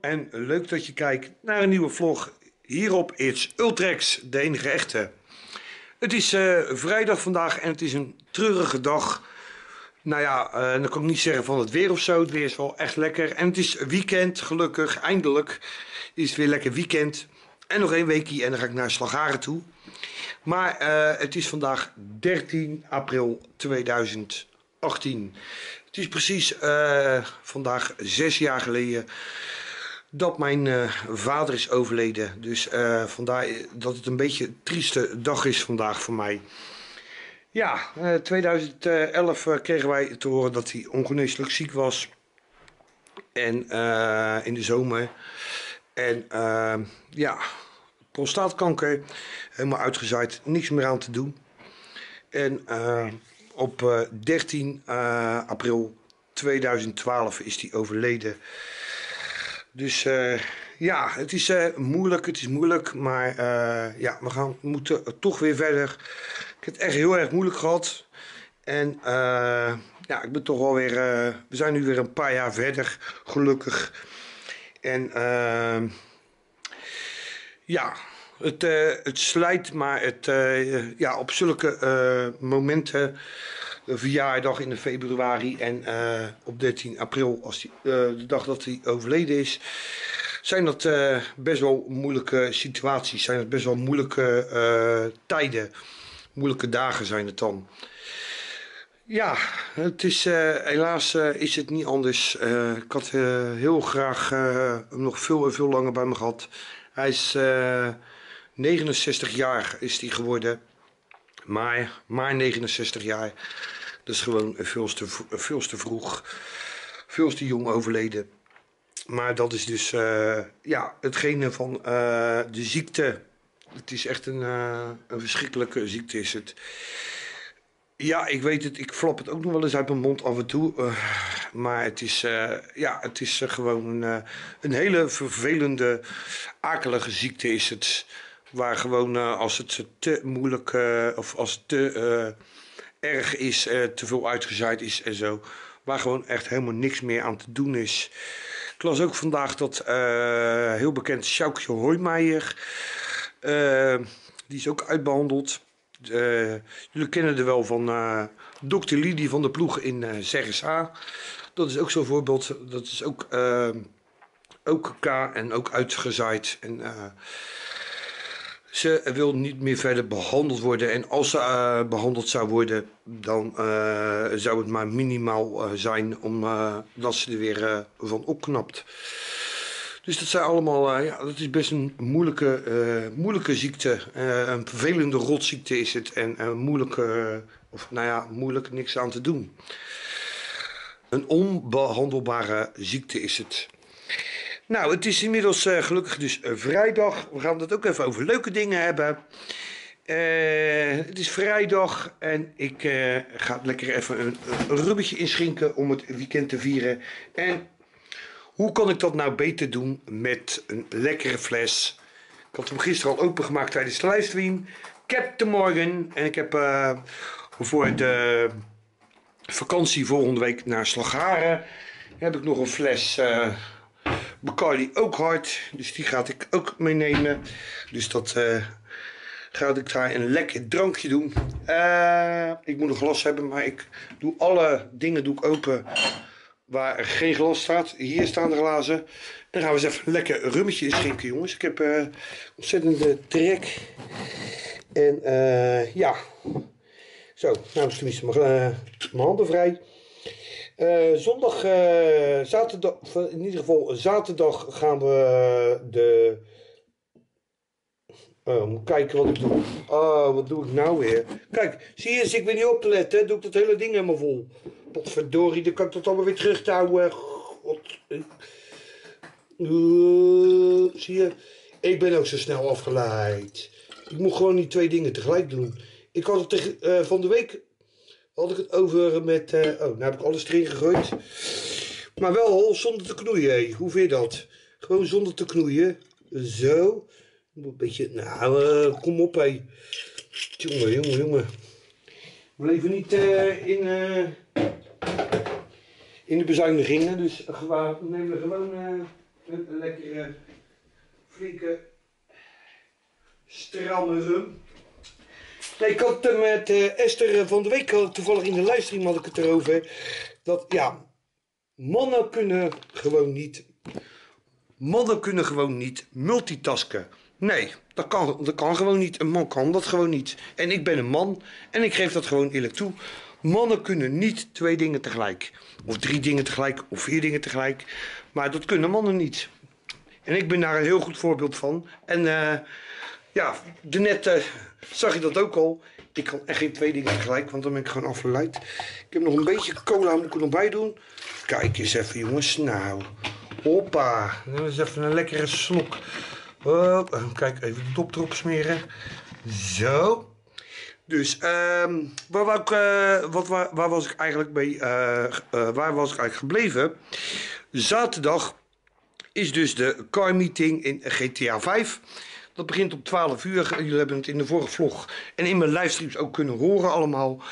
en leuk dat je kijkt naar een nieuwe vlog hier op It's Ultrex, de enige echte. Het is eh, vrijdag vandaag en het is een treurige dag. Nou ja, uh, dan kan ik niet zeggen van het weer of zo. Het weer is wel echt lekker. En het is weekend, gelukkig. Eindelijk is het weer lekker weekend. En nog één weekje en dan ga ik naar Slagaren toe. Maar uh, het is vandaag 13 april 2018. Het is precies vandaag zes jaar geleden dat mijn uh, vader is overleden. Dus uh, vandaar dat het een beetje een trieste dag is vandaag voor mij. Ja, 2011 kregen wij te horen dat hij ongeneeslijk ziek was. En in de zomer. En ja, prostaatkanker. Helemaal uitgezaaid. Niks meer aan te doen. En op uh, 13 uh, april 2012 is hij overleden. Dus uh, ja, het is uh, moeilijk, het is moeilijk, maar ja, we gaan, moeten toch weer verder. Ik heb het echt heel erg moeilijk gehad. En ja, ik ben toch alweer, we zijn nu weer een paar jaar verder, gelukkig. En ja, het, het slijt, maar het, ja, op zulke momenten, verjaardag in de februari en op 13 april, als die, de dag dat hij overleden is, zijn dat best wel moeilijke situaties, zijn het best wel moeilijke tijden, moeilijke dagen zijn het dan. Ja, het is, helaas is het niet anders. ik had heel graag hem nog veel en veel langer bij me gehad. Hij is 69 jaar is hij geworden. Maar, maar 69 jaar. Dat is gewoon veel te, te vroeg. Veel te jong overleden. Maar dat is dus uh, ja, hetgene van uh, de ziekte. Het is echt een, uh, een verschrikkelijke ziekte is het. Ja, ik weet het. Ik flap het ook nog wel eens uit mijn mond af en toe. maar het is, ja, het is gewoon een, hele vervelende, akelige ziekte is het. Waar gewoon als het te moeilijk of als het te erg is, te veel uitgezaaid is en zo. Waar gewoon echt helemaal niks meer aan te doen is. Ik las ook vandaag dat heel bekend Sjoukje Hoijmeijer, die is ook uitbehandeld. jullie kennen er wel van Dr. Lidie van de Ploeg in uh. Dat is ook zo'n voorbeeld. Dat is ook, ook K en ook uitgezaaid. En ze wil niet meer verder behandeld worden. En als ze uh, behandeld zou worden, dan uh, zou het maar minimaal uh, zijn omdat ze er weer van opknapt. Dus dat zijn allemaal, ja, dat is best een moeilijke, moeilijke ziekte. een vervelende rotziekte is het. En een moeilijke, of nou ja, moeilijk niks aan te doen. Een onbehandelbare ziekte is het. Nou, het is inmiddels uh, gelukkig dus uh, vrijdag. We gaan het ook even over leuke dingen hebben. Uh, het is vrijdag en ik ga lekker even een, een rubbetje inschinken om het weekend te vieren. En hoe kan ik dat nou beter doen met een lekkere fles? Ik had hem gisteren al opengemaakt tijdens de livestream. De morgen en ik heb voor de vakantie volgende week naar Slagharen... heb ik nog een fles Bacardi ook hard. Dus die ga ik ook meenemen. Dus dat uh, ga ik daar een lekker drankje doen. Uh, ik moet een glas hebben, maar ik doe alle dingen doe ik open waar er geen glas staat. Hier staan de glazen. En dan gaan we eens even lekker rummetje inschenken, jongens. Ik heb uh, ontzettende trek. En ja. Zo, nou is tenminste mijn, mijn handen vrij. Uh, zondag, uh, zaterdag, in ieder geval zaterdag gaan we de. Oh, moet kijken wat ik doe. Oh, wat doe ik nou weer? Kijk, zie je, als ik weer niet op te letten, doe ik dat hele ding helemaal vol. Potverdorie, dan kan ik dat allemaal weer terughouden. God. Uh, zie je, ik ben ook zo snel afgeleid. Ik moet gewoon die twee dingen tegelijk doen. Ik had het van de week had ik het over met... Uh, oh, nou heb ik alles erin gegooid. Maar wel zonder te knoeien. Hé. Hoe vind je dat? Gewoon zonder te knoeien. Zo. Een beetje... Nou, uh, kom op hé. Jongen, jongen, jongen. We leven niet uh, in... in de bezuinigingen. Dus we nemen gewoon... Een lekkere, flinke, stramme rum. Nee, ik had het met uh, Esther van de week, toevallig in de livestream had ik het erover. Dat ja, mannen kunnen gewoon niet. Mannen kunnen gewoon niet multitasken. Nee, dat kan, dat kan gewoon niet. Een man kan dat gewoon niet. En ik ben een man en ik geef dat gewoon eerlijk toe. Mannen kunnen niet twee dingen tegelijk. Of drie dingen tegelijk, of vier dingen tegelijk. Maar dat kunnen mannen niet. En ik ben daar een heel goed voorbeeld van. En uh, ja, net uh, zag je dat ook al. Ik kan echt geen twee dingen tegelijk, want dan ben ik gewoon afgeleid. Ik heb nog een beetje cola, moet ik er nog bij doen. Kijk eens even jongens, nou. Hoppa, dat is even een lekkere slok. Kijk, even de dop erop smeren. Zo. Dus um, waar, uh, wat, waar, was ik eigenlijk mee? Uh, uh, waar was ik eigenlijk gebleven? Zaterdag is dus de car meeting in GTA 5. Dat begint om 12 uur. Jullie hebben het in de vorige vlog en in mijn livestreams ook kunnen horen allemaal.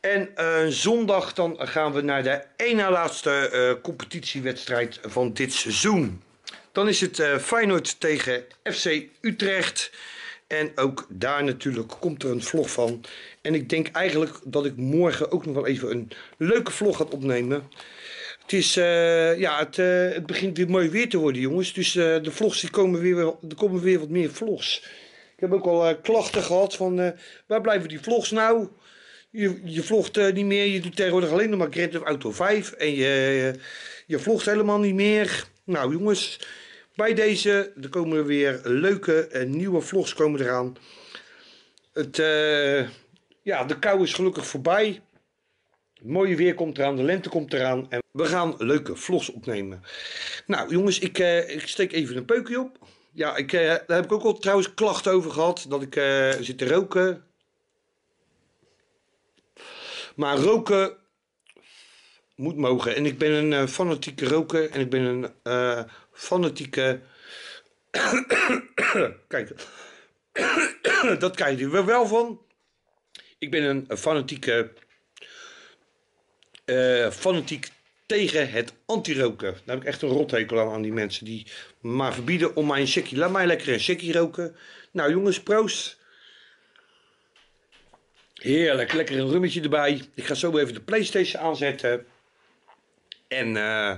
En zondag dan gaan we naar de ene laatste competitiewedstrijd van dit seizoen. Dan is het Feyenoord tegen FC Utrecht. En ook daar natuurlijk komt er een vlog van. En ik denk eigenlijk dat ik morgen ook nog wel even een leuke vlog ga opnemen. Het, is, uh, ja, het, uh, het begint weer mooi weer te worden, jongens. Dus uh, de vlogs, die komen weer, er komen weer wat meer vlogs. Ik heb ook al klachten gehad van, waar blijven die vlogs nou? Je, je vlogt niet meer, je doet tegenwoordig alleen nog maar Grand Theft Auto 5. En je, je vlogt helemaal niet meer. Nou jongens, bij deze, er komen weer leuke en nieuwe vlogs komen eraan. Het, ja, de kou is gelukkig voorbij. Het mooie weer komt eraan, de lente komt eraan. En we gaan leuke vlogs opnemen. Nou jongens, ik, uh, ik steek even een peukje op. Ja, ik, uh, daar heb ik ook al trouwens klachten over gehad. Dat ik zit te roken. Maar roken moet mogen. En ik ben een fanatieke roker. En ik ben een fanatieke. Kijk, dat krijg je er wel van. Ik ben een fanatieke. Uh, fanatiek tegen het anti-roken. Daar heb ik echt een rothekel aan, aan die mensen die maar verbieden om mij een. Laat mij lekker een checkie roken. Nou jongens, proost. Heerlijk, lekker een rummetje erbij. Ik ga zo even de Playstation aanzetten. En uh,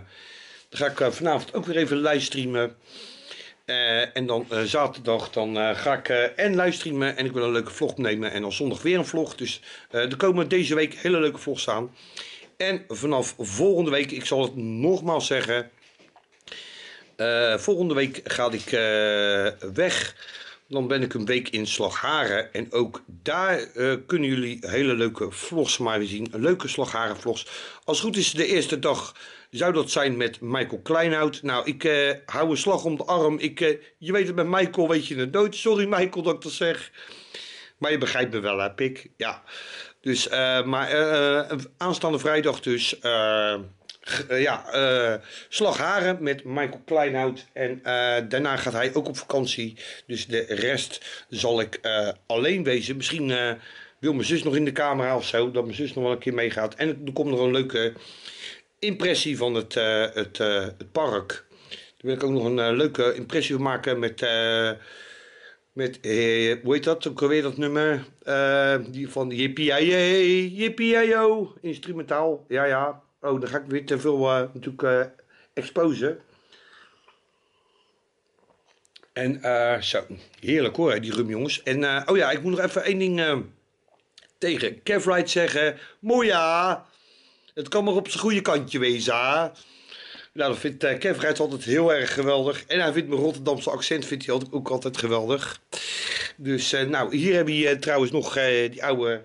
dan ga ik eh, vanavond ook weer even livestreamen. Uh, en dan zaterdag dan, ga ik en livestreamen en ik wil een leuke vlog nemen. En dan zondag weer een vlog. Dus er komen deze week hele leuke vlogs aan. En vanaf volgende week, ik zal het nogmaals zeggen. volgende week ga ik weg. Dan ben ik een week in Slagharen. En ook daar kunnen jullie hele leuke vlogs maar weer zien. Leuke Slagharen vlogs. Als het goed is de eerste dag zou dat zijn met Michael Kleinhout? Nou, ik hou een slag om de arm. Ik, je weet het, met Michael weet je het dood. Sorry Michael dat ik dat zeg. Maar je begrijpt me wel, hè, Pik? Ja. Dus, uh, maar aanstaande vrijdag dus... ja, uh, Slagharen met Michael Kleinhout. En daarna gaat hij ook op vakantie. Dus de rest zal ik alleen wezen. Misschien wil mijn zus nog in de camera of zo. Dat mijn zus nog wel een keer meegaat. En er komt nog een leuke impressie van het, uh, het, uh, het park. Daar wil ik ook nog een uh, leuke impressie van maken met, met hoe heet dat, ook alweer dat nummer, die van Yippie Yippie instrumentaal, ja ja. Oh, dan ga ik weer te veel natuurlijk exposen. En zo, heerlijk hoor, die rum jongens. En oh ja, ik moet nog even één ding tegen Kevright zeggen. Moja! Het kan maar op zijn goede kantje wezen? Nou, dat vindt uh, altijd heel erg geweldig. En hij vindt mijn Rotterdamse accent vindt hij ook altijd geweldig. Dus, uh, nou, hier heb je uh, trouwens nog die oude...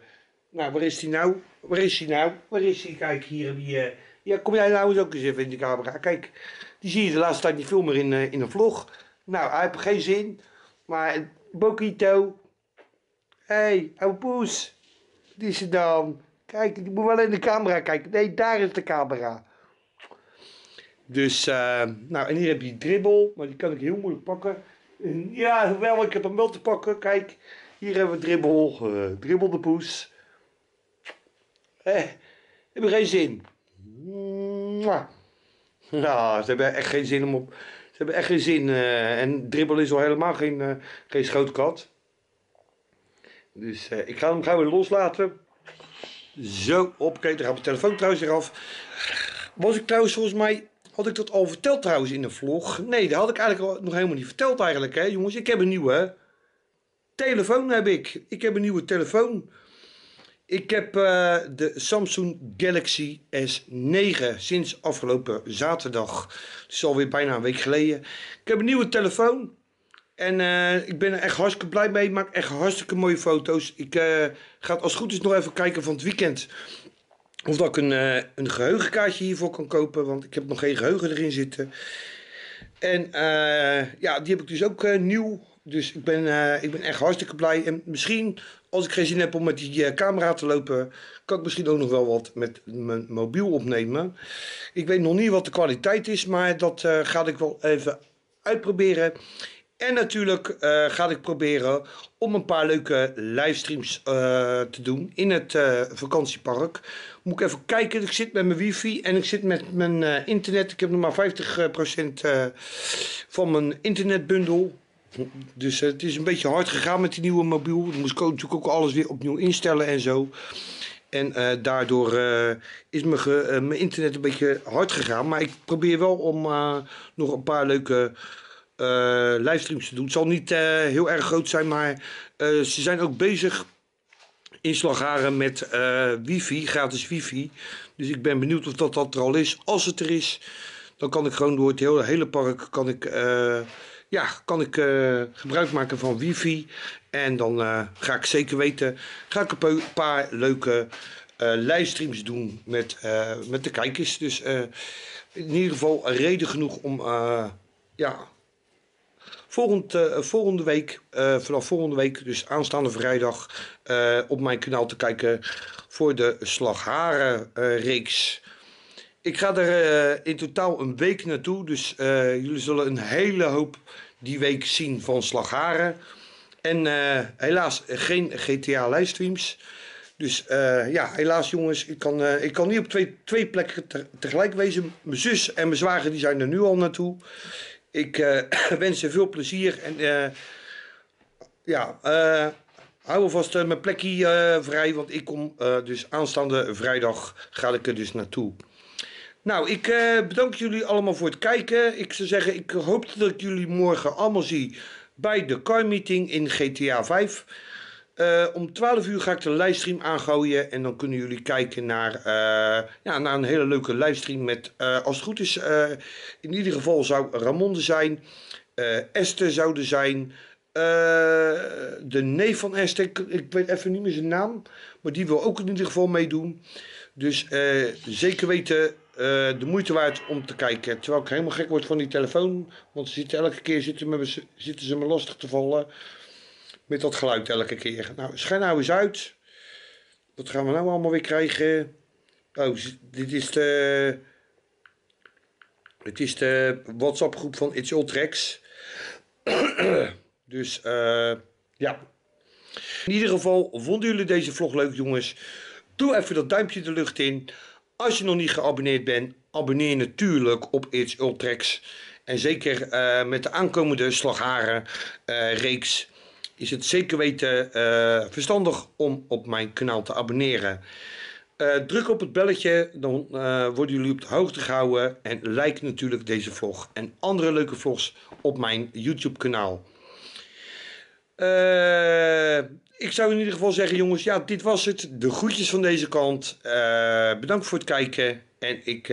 Nou, waar is die nou? Waar is hij nou? Waar is hij? Kijk, hier heb je... Ja, kom jij nou eens ook eens even in de camera. Kijk, die zie je de laatste tijd niet veel meer in, in een vlog. Nou, hij heeft geen zin. Maar Bokito... Hé, hey, oude poes. Die is dan. Kijk, ik moet wel in de camera kijken. Nee, daar is de camera. Dus, uh, nou, en hier heb je dribbel, maar die kan ik heel moeilijk pakken. En, ja, wel, ik heb hem wel te pakken. Kijk, hier hebben we dribbel, uh, dribbel de poes. Eh, hebben geen zin. Nou, ze hebben echt geen zin om op Ze hebben echt geen zin. eh, en dribbel is al helemaal geen, eh, geen schootkat. Dus eh, ik ga hem gauw weer loslaten. Zo, oké, dan gaat mijn telefoon trouwens weer af. Was ik trouwens volgens mij, had ik dat al verteld trouwens in de vlog? Nee, dat had ik eigenlijk nog helemaal niet verteld eigenlijk hè jongens. Ik heb een nieuwe telefoon heb ik. Ik heb een nieuwe telefoon. Ik heb eh, de Samsung Galaxy S9 sinds afgelopen zaterdag. Het is alweer bijna een week geleden. Ik heb een nieuwe telefoon. En eh, ik ben er echt hartstikke blij mee. Ik maak echt hartstikke mooie foto's. Ik eh, ga het als goed is nog even kijken van het weekend. Of dat ik een, eh, een geheugenkaartje hiervoor kan kopen. Want ik heb nog geen geheugen erin zitten. En eh, ja, die heb ik dus ook eh, nieuw. Dus ik ben, ik ben echt hartstikke blij. En misschien, als ik geen zin heb om met die camera te lopen, kan ik misschien ook nog wel wat met mijn mobiel opnemen. Ik weet nog niet wat de kwaliteit is, maar dat ga ik wel even uitproberen. En natuurlijk eh, ga ik proberen om een paar leuke livestreams eh, te doen in het eh, vakantiepark. Moet ik even kijken. Ik zit met mijn wifi en ik zit met mijn internet. Ik heb nog maar 50% eh, van mijn internetbundel. Dus het is een beetje hard gegaan met die nieuwe mobiel. Dan moest ik natuurlijk ook alles weer opnieuw instellen en zo. En daardoor is mijn, mijn internet een beetje hard gegaan. Maar ik probeer wel om nog een paar leuke livestreams te doen. Het zal niet eh, heel erg groot zijn, maar eh, ze zijn ook bezig in Slagharen met eh, wifi, gratis wifi. Dus ik ben benieuwd of dat, dat er al is. Als het er is, dan kan ik gewoon door het hele, hele park kan ik, eh, ja, kan ik eh, gebruik maken van wifi. En dan eh, ga ik zeker weten, ga ik een paar leuke eh, livestreams doen met, eh, met de kijkers. Dus eh, in ieder geval reden genoeg om eh, ja, volgend, eh, volgende week, eh, vanaf volgende week, dus aanstaande vrijdag, eh, op mijn kanaal te kijken voor de Slagharen eh, reeks. Ik ga er in totaal een week naartoe, dus jullie zullen een hele hoop die week zien van Slagharen. En helaas geen GTA livestreams. Dus ja, helaas jongens, ik kan, ik kan niet op twee, twee plekken te- tegelijk wezen. Mijn zus en mijn zwager die zijn er nu al naartoe. Ik eh, wens je veel plezier en eh, ja, eh, hou alvast mijn plekje vrij, want ik kom dus aanstaande vrijdag ga ik er dus naartoe. Nou, ik bedank jullie allemaal voor het kijken. Ik zou zeggen, ik hoop dat ik jullie morgen allemaal zie bij de car meeting in GTA 5. Eh, om 12 uur ga ik de livestream aangooien en dan kunnen jullie kijken naar, eh, ja, naar een hele leuke livestream met, eh, als het goed is, in ieder geval zou Ramon er zijn, Esther zou er zijn, de neef van Esther, ik, weet even niet meer zijn naam, maar die wil ook in ieder geval meedoen. Dus zeker weten de moeite waard om te kijken. Terwijl ik helemaal gek word van die telefoon, want ze elke keer zitten, me, zitten ze me lastig te vallen. Met dat geluid elke keer. Nou, schijn nou eens uit. Wat gaan we nou allemaal weer krijgen? Oh, dit is de... Het is de WhatsApp groep van It's Tracks. dus, eh ja. In ieder geval, vonden jullie deze vlog leuk jongens? Doe even dat duimpje de lucht in. Als je nog niet geabonneerd bent, abonneer natuurlijk op It's Tracks. En zeker eh, met de aankomende Slagharen eh, reeks is het zeker weten eh, verstandig om op mijn kanaal te abonneren. Eh, druk op het belletje, dan eh, worden jullie op de hoogte gehouden. En like natuurlijk deze vlog en andere leuke vlogs op mijn YouTube kanaal. Ik zou in ieder geval zeggen jongens, ja dit was het. De groetjes van deze kant. Bedankt voor het kijken. En ik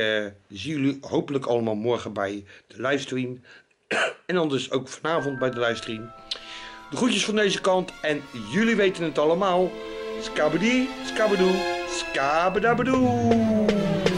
zie jullie hopelijk allemaal morgen bij de livestream. en anders ook vanavond bij de livestream. De groetjes van deze kant en jullie weten het allemaal. Skabedi, skabedoe, skabedabbedoe.